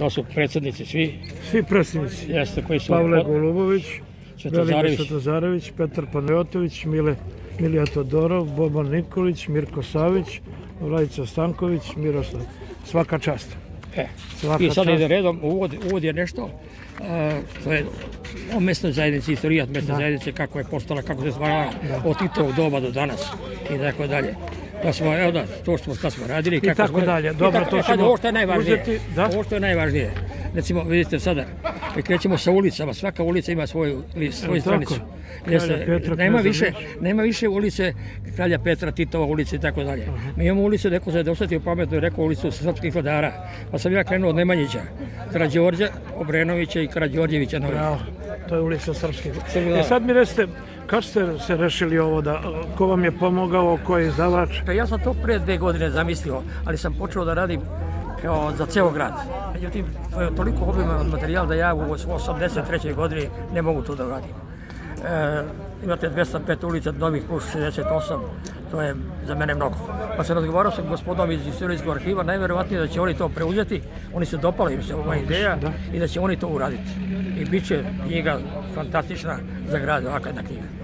To su predsjednici svi, Svi predsjednici. jeste koji su Pavle Golubović, Velimir Svetozarević, Petar Panajotović, Mile, Milija Todorov, Boban Nikolić, Mirko Savić, Vladica Stanković, Miroslav. Svaka čast. E, Svaka I sad čast. ide redom, uvod, uvod je nešto, e, to je o mesnoj zajednici, istorijat mesne zajednice, kako je postala, kako se stvarala od Titovog doba do danas i tako dalje. Da smo, evo da, to što šta smo radili. kako tako smo- dalje. i Dobro, tako- to ćemo Ovo što je najvažnije, uzeti, da. ovo što je najvažnije. Recimo, vidite sada, krećemo sa ulicama, svaka ulica ima svoju, svoju stranicu. Jeste, Petra, nema više, nema više ulice Kralja Petra, Titova ulice i tako dalje. Mi imamo ulicu, neko se je dosetio pametno i rekao ulicu srpskih vladara. Pa sam ja krenuo od Nemanjića, Karađorđa, Obrenovića i Karađorđevića. Novih. Bravo, to je ulica Srpskih. E da. sad mi recite, kako ste se rešili ovo da, ko vam je pomogao, ko je izdavač? Pa ja sam to pre dve godine zamislio, ali sam počeo da radim kao za ceo grad. Međutim, to je toliko obiman materijal da ja u 83. godini ne mogu to da radim. E, imate 205 ulica, novih plus 68, to je za mene mnogo. Pa sam razgovarao sa gospodom iz istorijskog arhiva, najverovatnije da će oni to preuzeti, oni se dopali im se ova ideja i da će oni to uraditi. I bit će knjiga fantastična za grad, ovakva jedna knjiga.